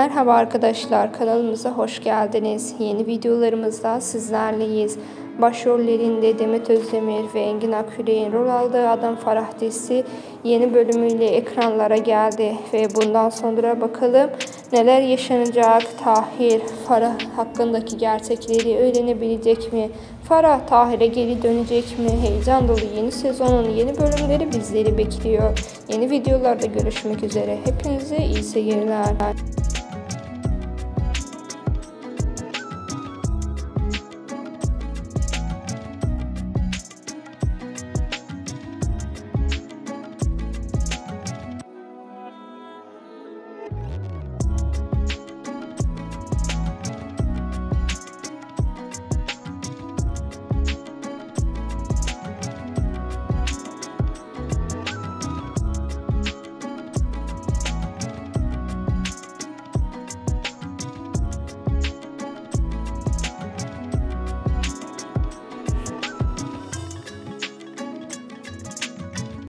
Merhaba arkadaşlar kanalımıza hoş geldiniz. Yeni videolarımızda sizlerleyiz. Başrollerinde Demet Özdemir ve Engin Akgüler'in rol aldığı Adam Farah dizisi yeni bölümüyle ekranlara geldi. Ve bundan sonra bakalım neler yaşanacak, Tahir, Farah hakkındaki gerçekleri öğrenebilecek mi? Farah Tahir'e geri dönecek mi? Heyecan dolu yeni sezonun yeni bölümleri bizleri bekliyor. Yeni videolarda görüşmek üzere. Hepinize iyi seyirler.